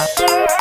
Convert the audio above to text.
Yeah.